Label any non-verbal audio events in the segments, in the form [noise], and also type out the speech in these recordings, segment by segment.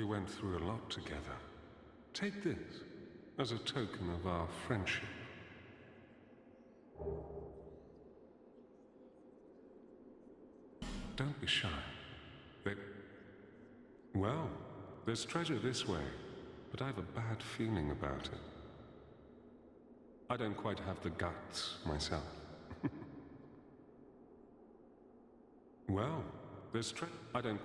We went through a lot together. Take this as a token of our friendship. Don't be shy. They... Well, there's treasure this way, but I have a bad feeling about it. I don't quite have the guts myself. [laughs] well, there's treasure. I don't.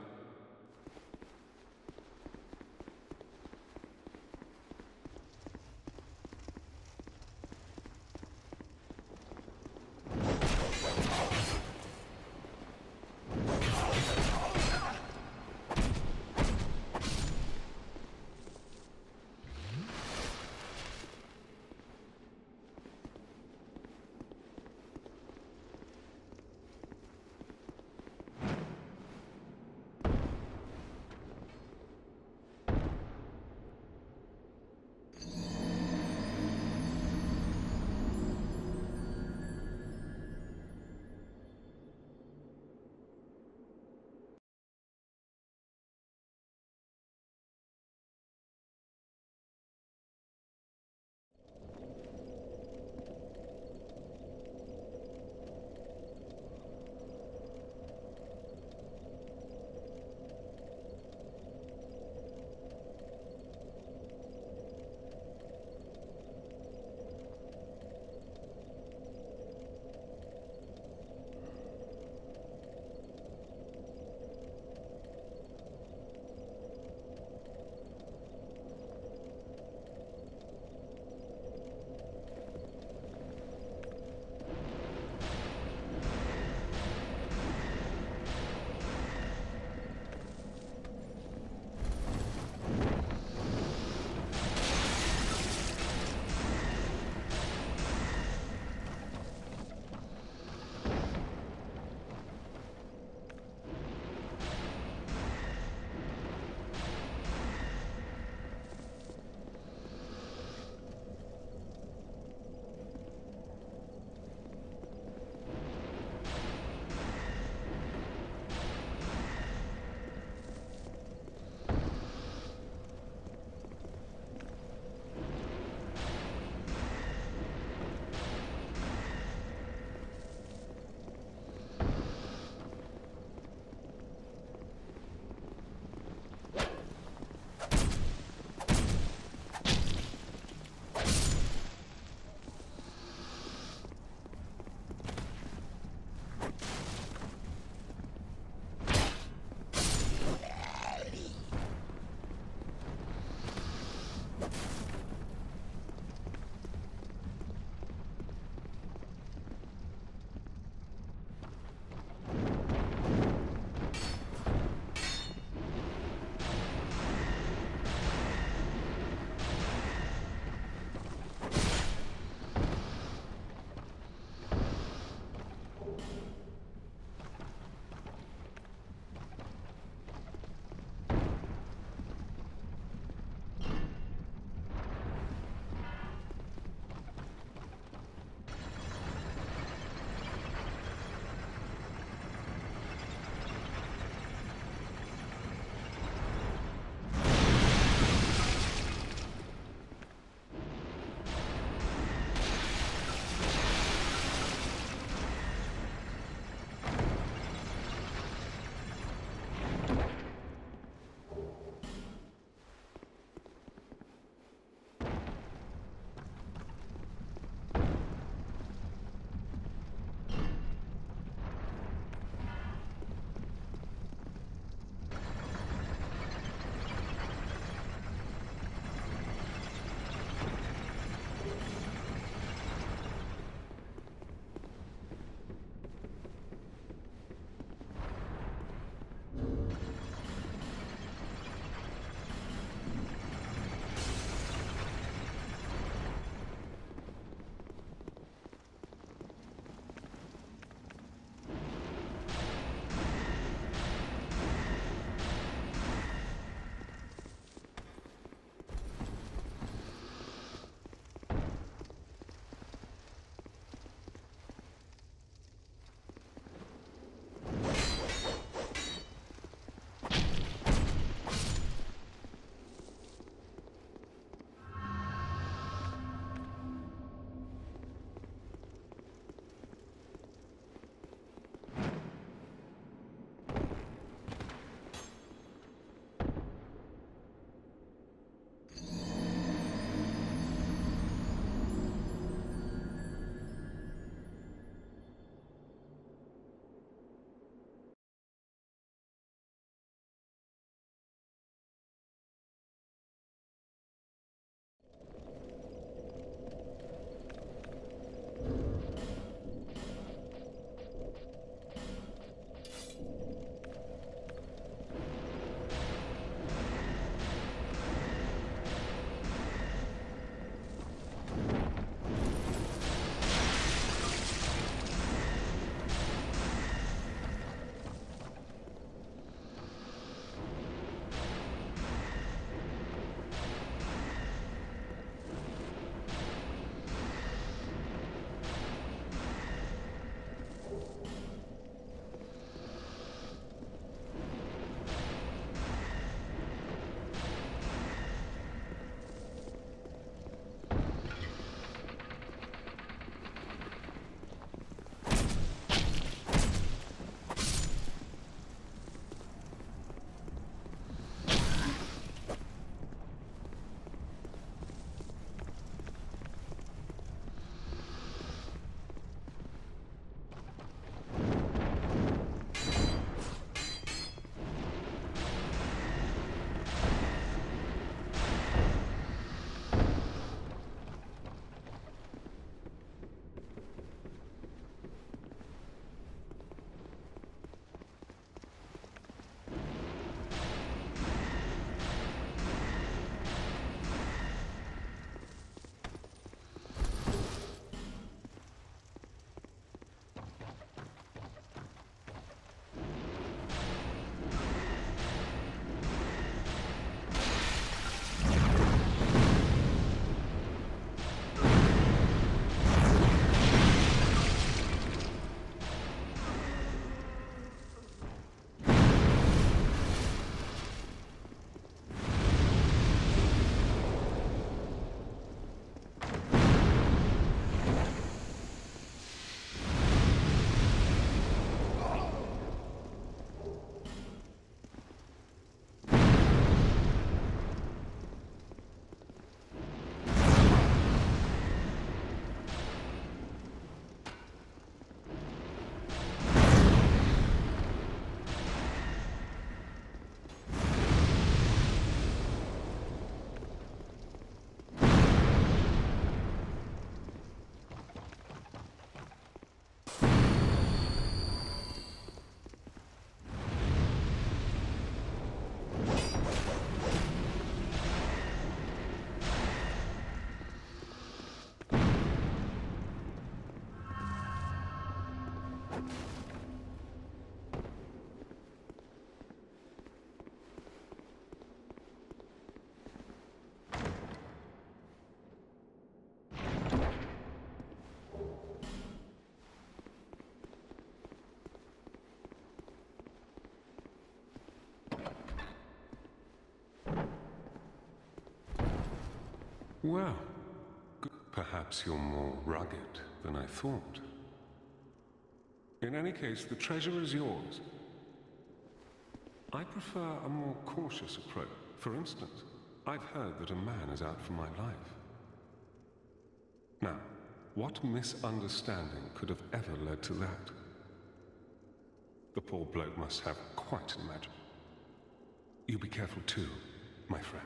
Well, perhaps you're more rugged than I thought. In any case, the treasure is yours. I prefer a more cautious approach. For instance, I've heard that a man is out for my life. Now, what misunderstanding could have ever led to that? The poor bloke must have quite an imagination. You be careful too, my friend.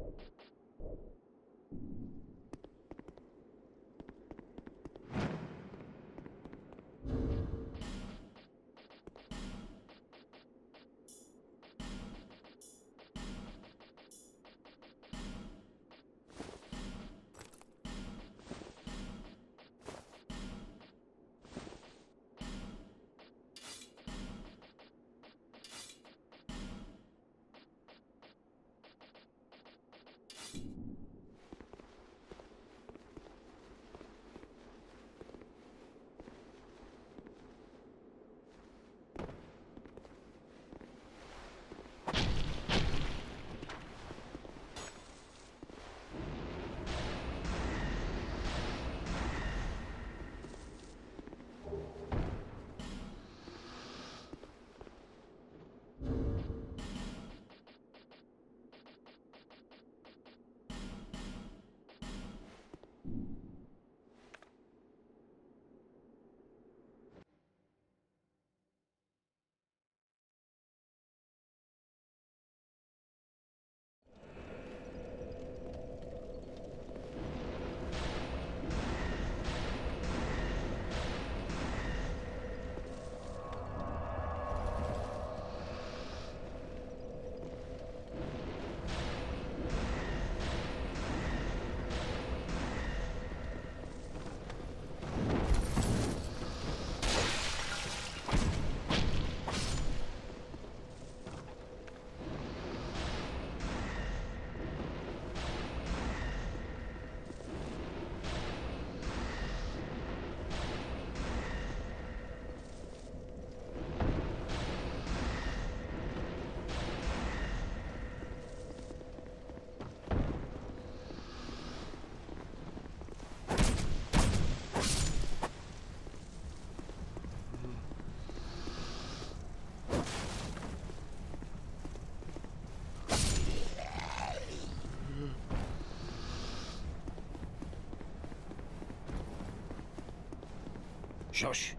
Shush.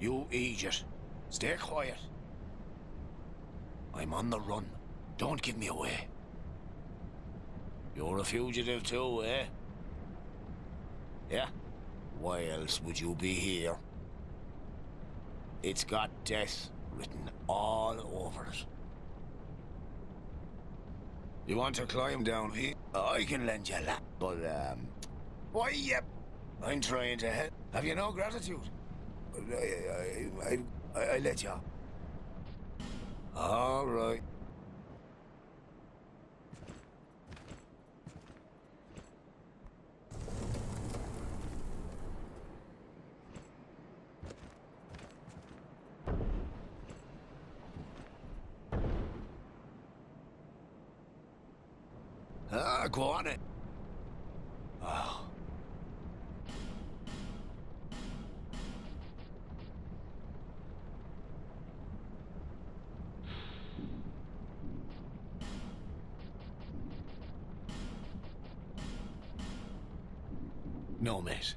You idiot. Stay quiet. I'm on the run. Don't give me away. You're a fugitive too, eh? Yeah? Why else would you be here? It's got death written all over it. You want to climb down here? I can lend you a lap, but, um... Why, yep. I'm trying to help. Have you no gratitude? I, I, I, I, let you. All right. Ah, go on it. No, mate.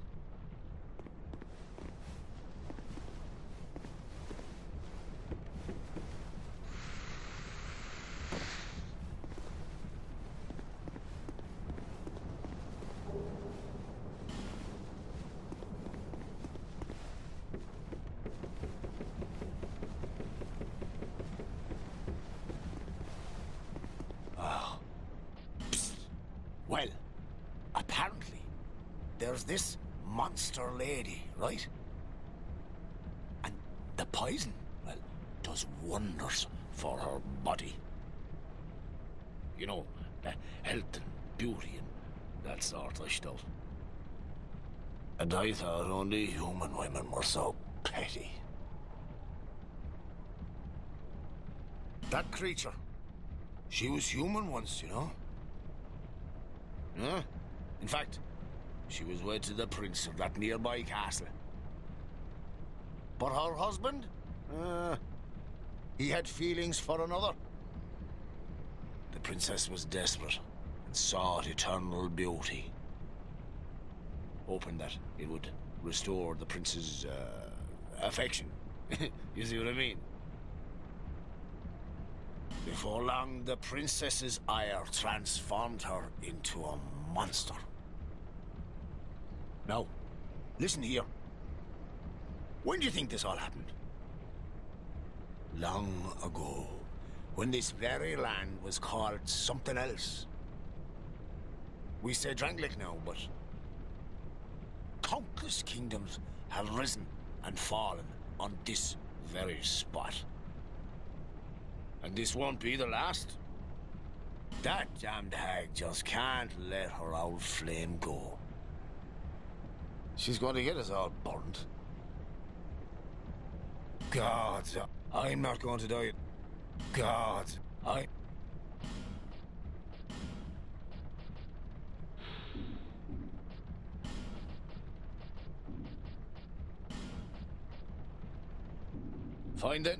Oh. Psst. Well, apparently, there's this monster lady, right? And the poison, well, does wonders for her body. You know, health and beauty and that sort of stuff. And I thought only human women were so petty. That creature, she was human once, you know? Yeah. In fact, she was wed to the prince of that nearby castle. But her husband? Uh, he had feelings for another. The princess was desperate and sought eternal beauty. Hoping that it would restore the prince's uh, affection. [laughs] you see what I mean? Before long, the princess's ire transformed her into a monster. Now, listen here. When do you think this all happened? Long ago, when this very land was called something else. We say Drangleic now, but countless kingdoms have risen and fallen on this very spot. And this won't be the last. That damned hag just can't let her old flame go. She's going to get us all burned. God, I'm not going to die. God, I... Find it.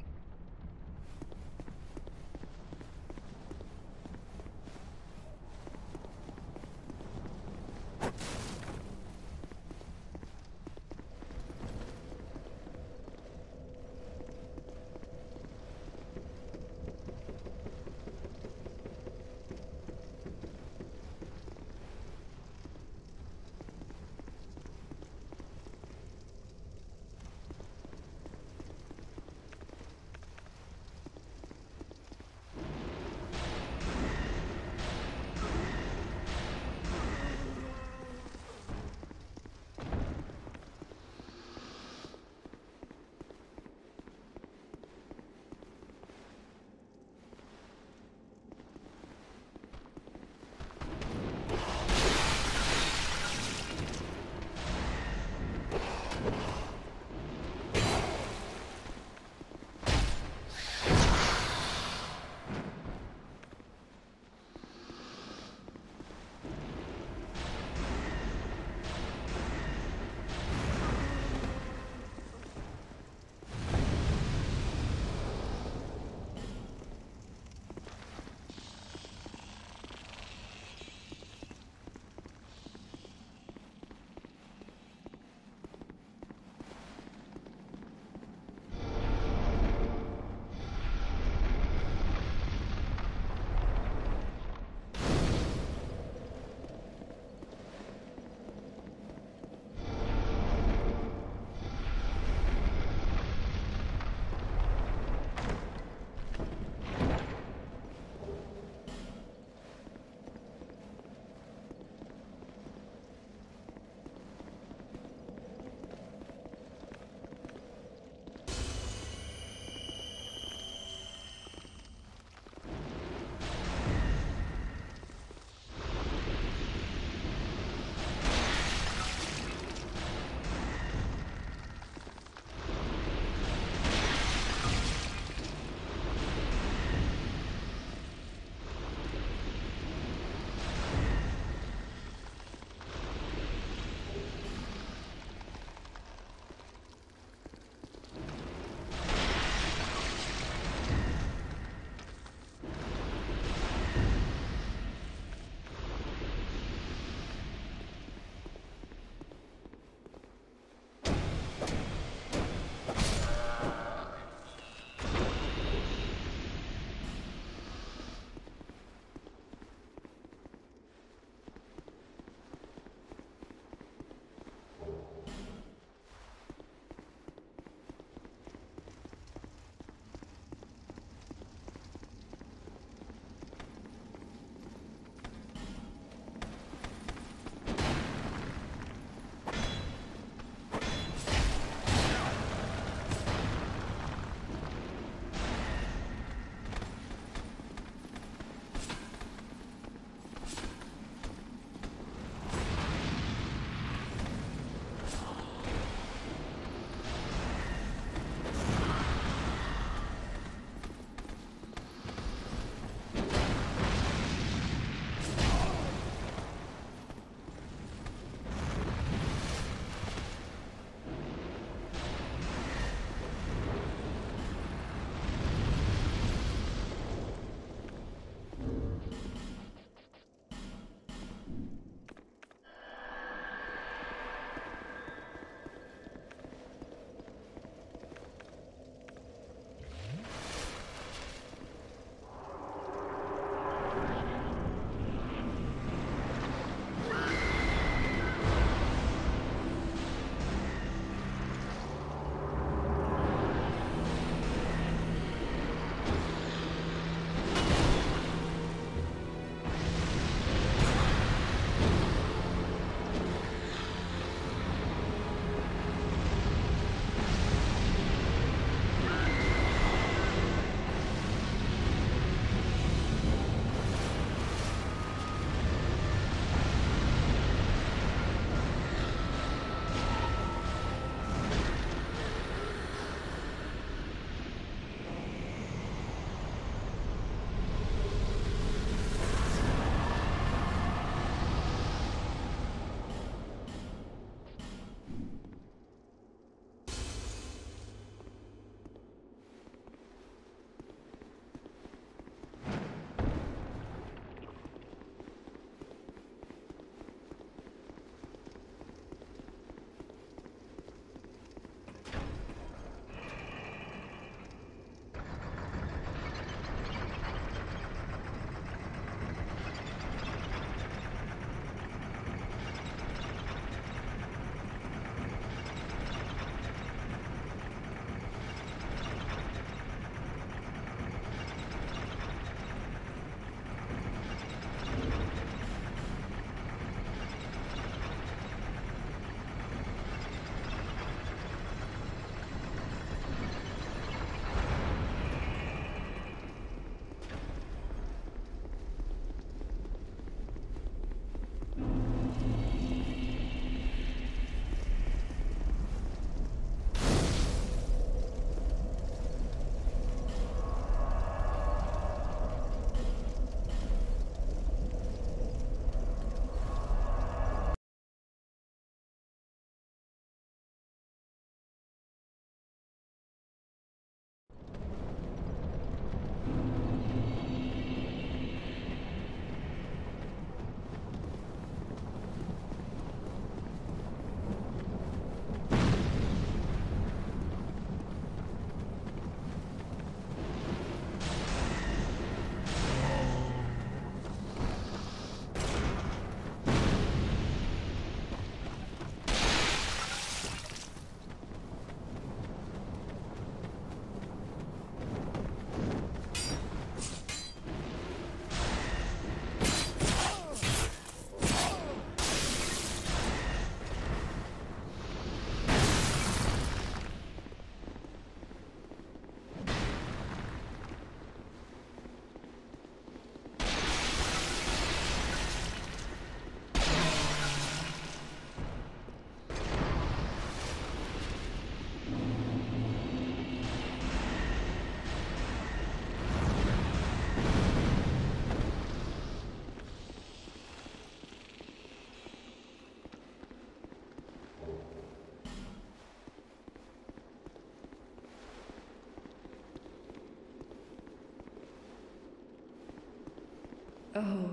Oh,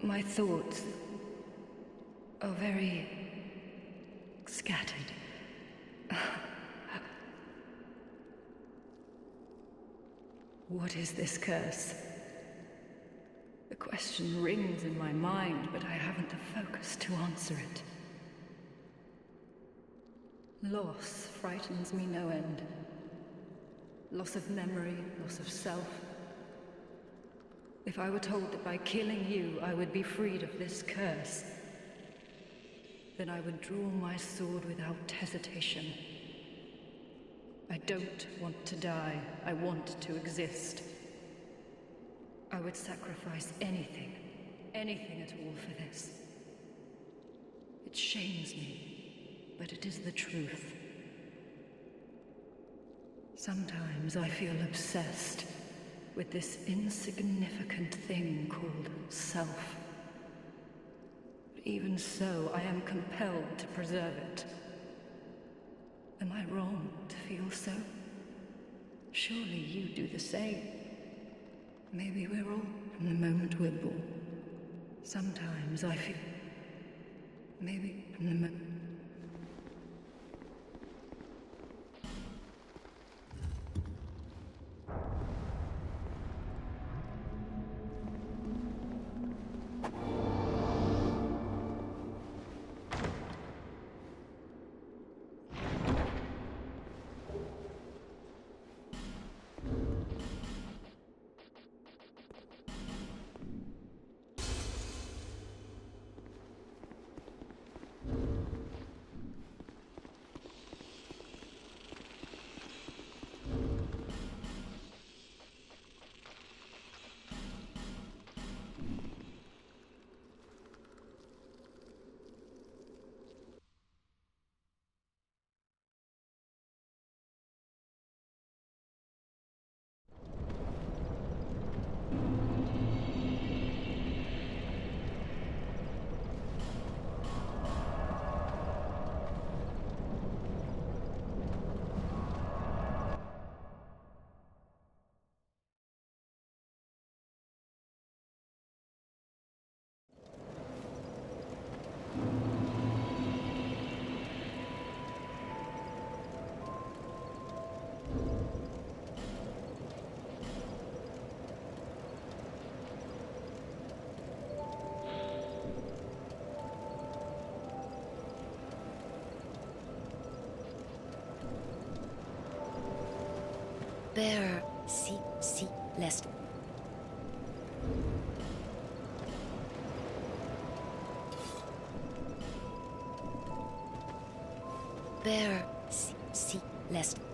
my thoughts are very scattered. what is this curse? The question rings in my mind, but I haven't the focus to answer it. Loss frightens me no end. Loss of memory, loss of self. If I were told that by killing you I would be freed of this curse, then I would draw my sword without hesitation. I don't want to die. I want to exist. I would sacrifice anything, anything at all for this. It shames me, but it is the truth. Sometimes I feel obsessed with this insignificant thing called self. But even so, I am compelled to preserve it. Am I wrong to feel so? Surely you do the same. Maybe we're all from the moment we're born. Sometimes I feel. Maybe from the moment. Bear, si, si, lest. Bear, si, si, lest.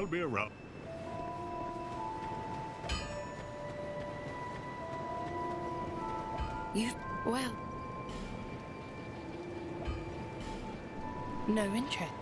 I'll be around. You, well. No interest.